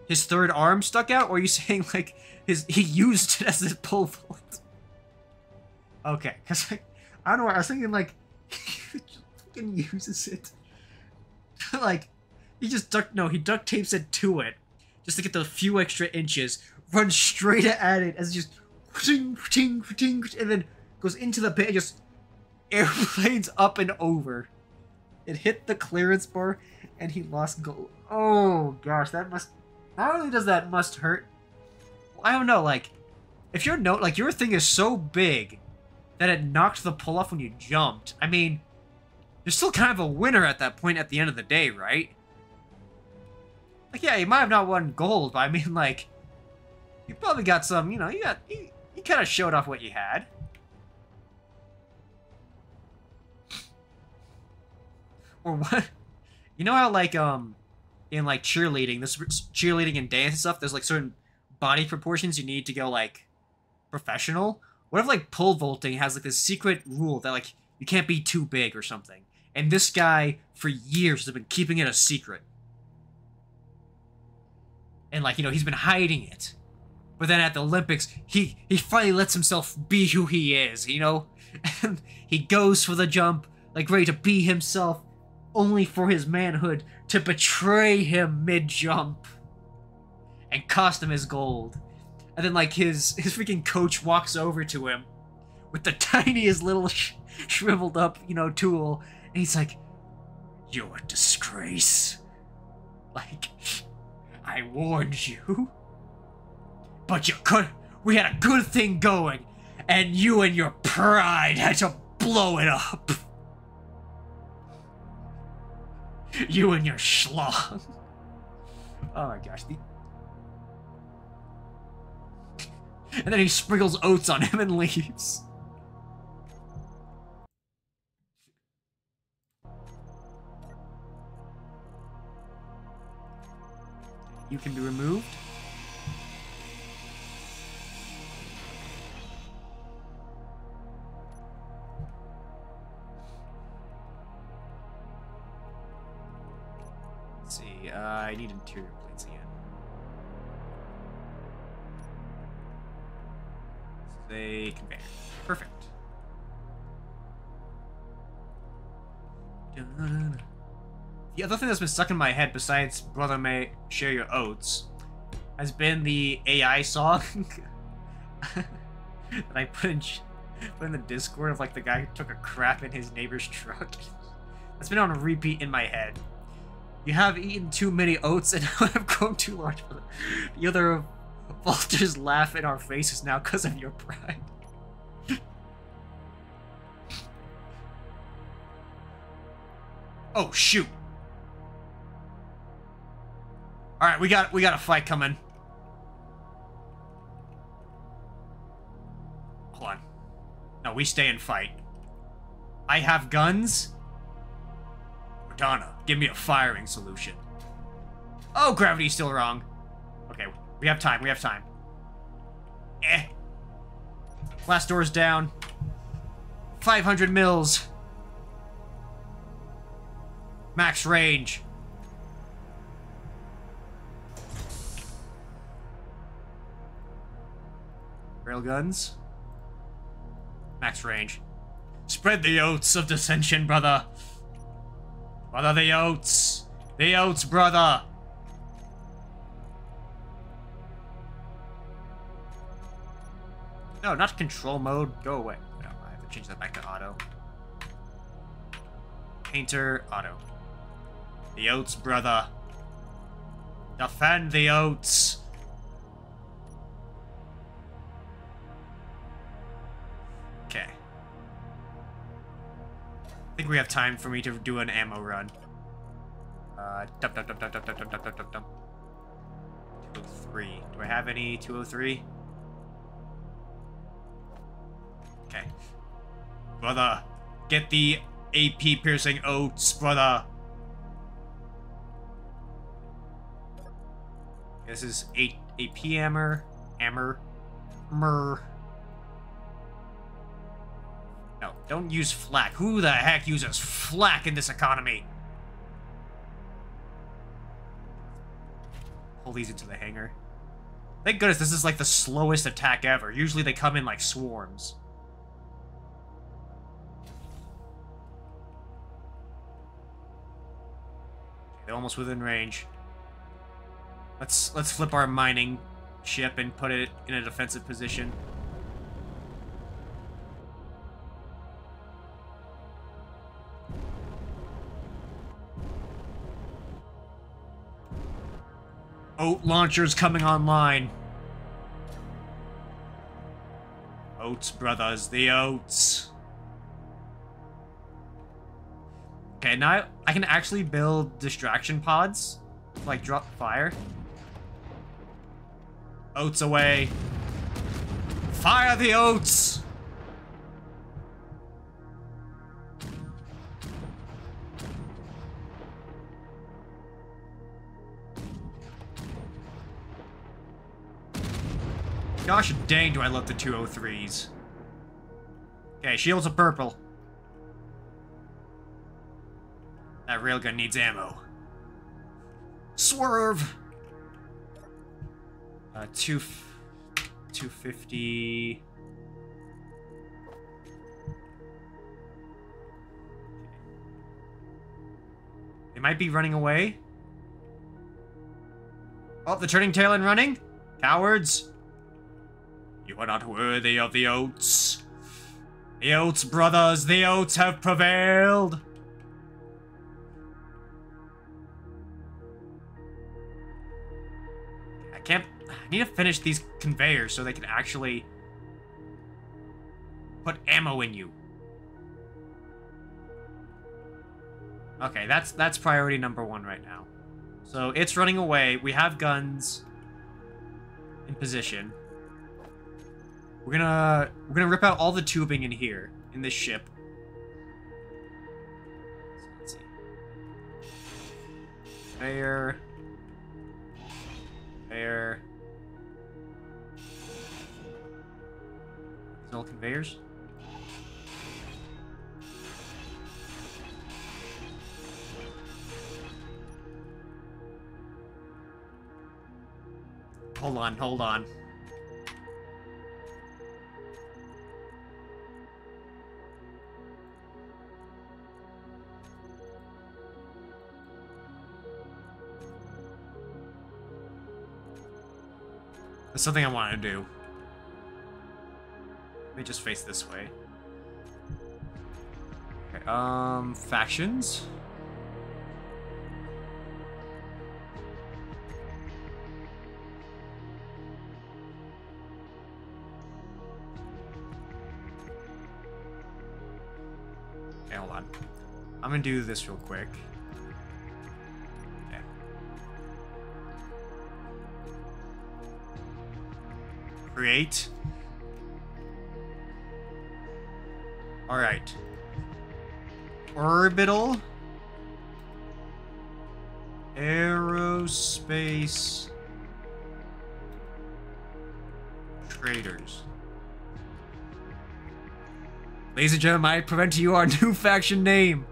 his third arm stuck out, or are you saying like his he used it as a pull vault? Okay, because I don't know. I was thinking like he fucking uses it. like he just duct no he duct tapes it to it just to get those few extra inches runs straight at it as it just ting, ting, and then goes into the pit and just airplanes up and over it hit the clearance bar and he lost gold oh gosh that must not only does that must hurt i don't know like if your note like your thing is so big that it knocked the pull off when you jumped i mean you're still kind of a winner at that point at the end of the day, right? Like, yeah, you might have not won gold, but I mean, like, you probably got some, you know, you got, you, you kind of showed off what you had. Or what? You know how, like, um, in, like, cheerleading, this cheerleading and dance and stuff, there's, like, certain body proportions you need to go, like, professional? What if, like, pole vaulting has, like, this secret rule that, like, you can't be too big or something? And this guy, for years, has been keeping it a secret. And like, you know, he's been hiding it. But then at the Olympics, he he finally lets himself be who he is, you know? And he goes for the jump, like ready to be himself, only for his manhood to betray him mid-jump. And cost him his gold. And then like his his freaking coach walks over to him with the tiniest little sh- shriveled up, you know, tool and he's like, You're a disgrace. Like, I warned you. But you could. We had a good thing going, and you and your pride had to blow it up. You and your schlong. Oh my gosh. The... And then he sprinkles oats on him and leaves. You can be removed. Let's see. Uh, I need interior is a conveyor. Perfect. The other thing that's been stuck in my head, besides "Brother May Share Your Oats," has been the AI song that I put in put in the Discord of like the guy who took a crap in his neighbor's truck. That's been on repeat in my head. You have eaten too many oats and have grown too large for the other vultures laugh in our faces now because of your pride. oh shoot. Alright, we got we got a fight coming. Hold on. No, we stay and fight. I have guns. Madonna, give me a firing solution. Oh, gravity's still wrong. We have time, we have time. Eh. Last door's down. 500 mils. Max range. Railguns. Max range. Spread the oats of dissension, brother. Brother, the oats. The oats, brother. No, not control mode. Go away. No, I have to change that back to auto. Painter, auto. The oats, brother. Defend the oats. Okay. I think we have time for me to do an ammo run. Uh, dump, dump, dump, dump, dump, dump, dump, dump, dump, dump, dump. 203. Do I have any 203? Okay. Brother, get the AP piercing oats, brother. This is 8 AP hammer. Hammer. Mer. No, don't use flak. Who the heck uses flak in this economy? Pull these into the hangar. Thank goodness this is like the slowest attack ever. Usually they come in like swarms. They're almost within range. Let's let's flip our mining ship and put it in a defensive position. Oat launchers coming online. Oats, brothers, the oats. Okay, now I can actually build distraction pods. Like, drop fire. Oats away. Fire the oats! Gosh dang, do I love the 203s. Okay, shields are purple. That railgun needs ammo. Swerve! Uh, two... 250... They might be running away. Oh, the turning tail and running? Cowards! You are not worthy of the oats. The oats, brothers, the oats have prevailed. I need to finish these conveyors so they can actually put ammo in you. Okay, that's that's priority number one right now. So it's running away. We have guns in position. We're gonna we're gonna rip out all the tubing in here in this ship. So let's see. These all conveyors? Hold on, hold on. That's something I want to do. Me just face this way. Okay, um, factions. Okay, hold on. I'm gonna do this real quick. Okay. Create. Alright. Orbital. Aerospace. Traders. Ladies and gentlemen, I present to you our new faction name.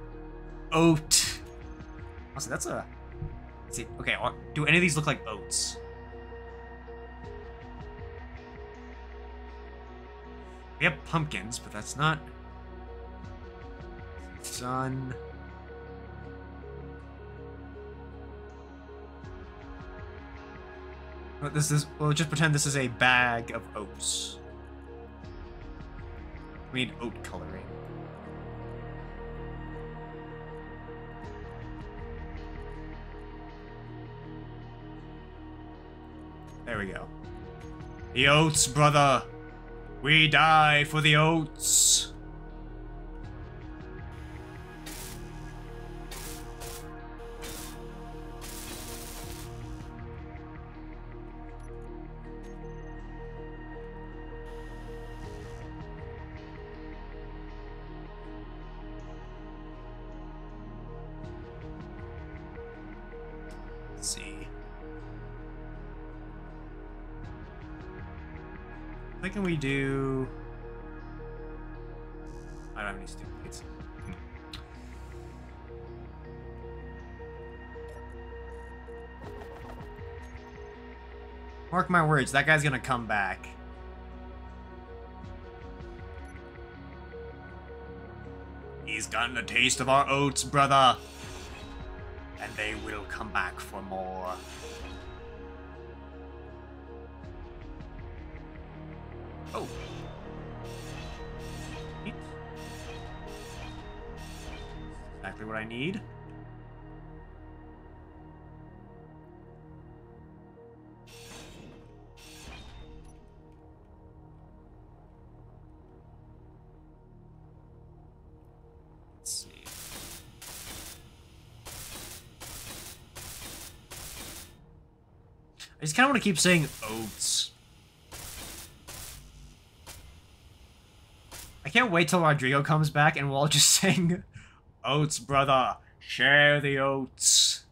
Oat. Also, that's a... See. Okay, uh, do any of these look like oats? We have pumpkins, but that's not... Well, this is... Well, just pretend this is a bag of oats. We need oat coloring. There we go. The oats, brother. We die for the oats. Do? I don't have any stupids. Mark my words, that guy's gonna come back. He's gotten a taste of our oats, brother. And they will come back for more. Need. I just kind of want to keep saying oats. I can't wait till Rodrigo comes back and we'll all just sing oats, brother. Share the oats.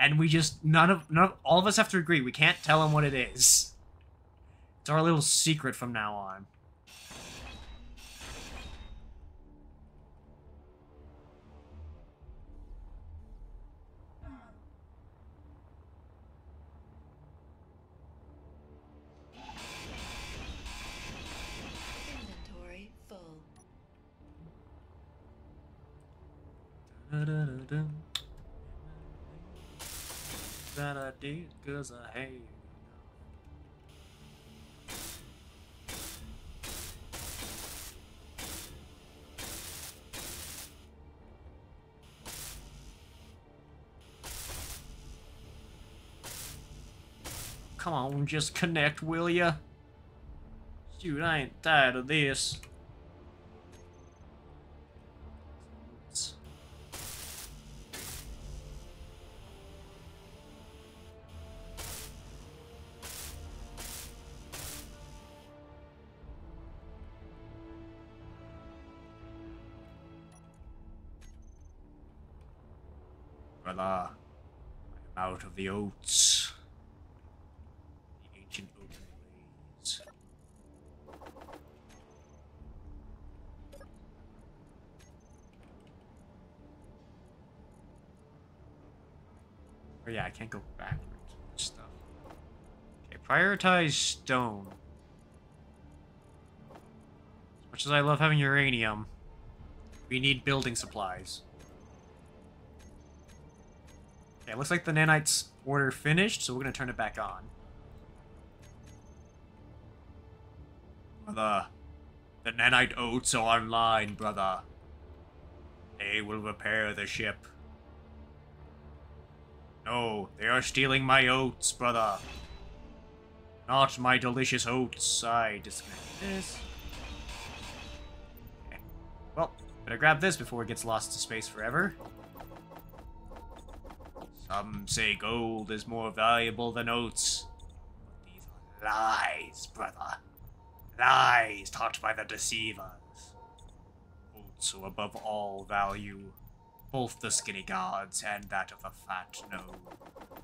And we just none of none of all of us have to agree. We can't tell him what it is. It's our little secret from now on. I hate you. Come on, just connect, will ya? Dude, I ain't tired of this. Oh yeah, I can't go backwards. Stuff. Okay, prioritize stone. As much as I love having uranium, we need building supplies. Okay, looks like the nanites order finished, so we're gonna turn it back on. Brother, the nanite oats are online, brother. They will repair the ship. No, they are stealing my oats, brother. Not my delicious oats. I disconnect this. Okay. Well, better grab this before it gets lost to space forever. Some say gold is more valuable than oats. But These are lies, brother. Lies taught by the deceivers. Oats are above all value. Both the skinny gods and that of the fat know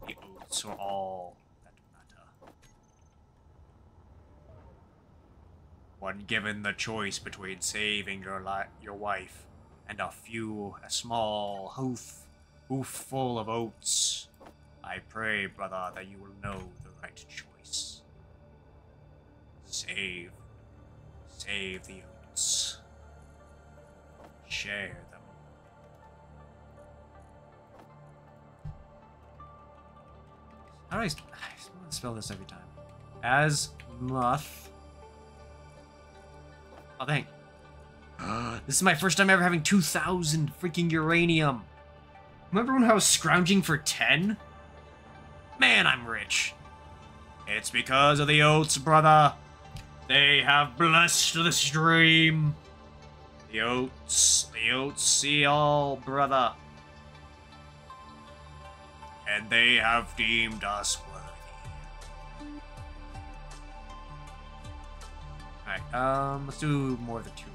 the oats are all that matter. When given the choice between saving your your wife and a few, a small hoof, hoof full of oats, I pray, brother, that you will know the right choice. Save, save the oats. Share How do I, I spell this every time? As muth. Oh, dang. Uh. this is my first time ever having 2,000 freaking uranium. Remember when I was scrounging for 10? Man, I'm rich. It's because of the oats, brother. They have blessed the stream. The oats, the oats see all, brother. And they have deemed us worthy. Alright, um, let's do more of the two.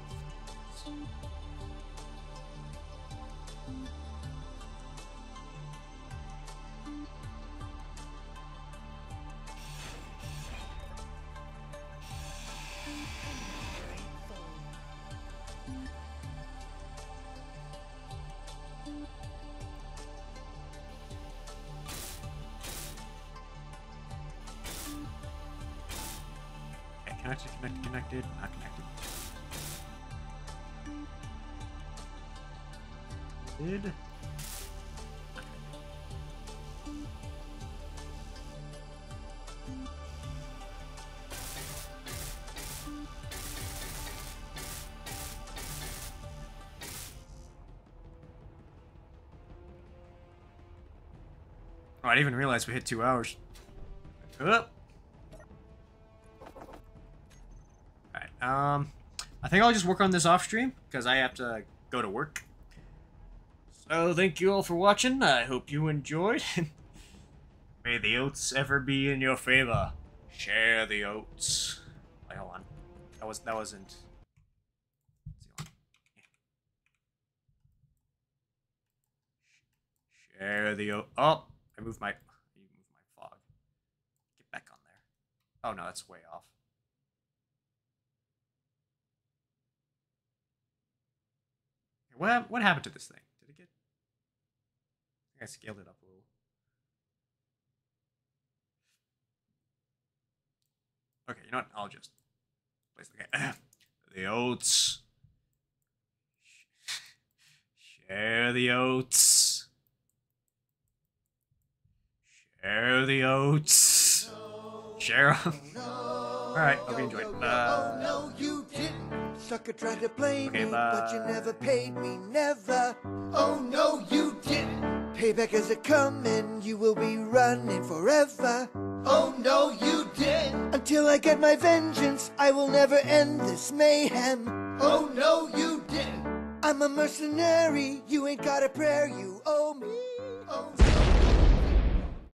Connected, connected, connected, not connected. Did. Oh, I didn't even realize we hit two hours. Think I'll just work on this off stream because I have to go to work. So thank you all for watching. I hope you enjoyed. May the oats ever be in your favor. Share the oats. Wait, hold on. That was that wasn't. Share the oat. Oh, I moved my. You moved my fog. Get back on there. Oh no, that's way off. What what happened to this thing? Did it get? I I scaled it up a little. Okay, you know what? I'll just place the the oats. Share the oats. Share the oats. Share 'em. All right, hope you enjoyed. Uh. Sucker tried to blame Okay, me, but you never paid me, never. Oh no, you didn't. Payback is a coming, you will be running forever. Oh no, you didn't. Until I get my vengeance, I will never end this mayhem. Oh no, you didn't. I'm a mercenary, you ain't got a prayer, you owe me. Oh.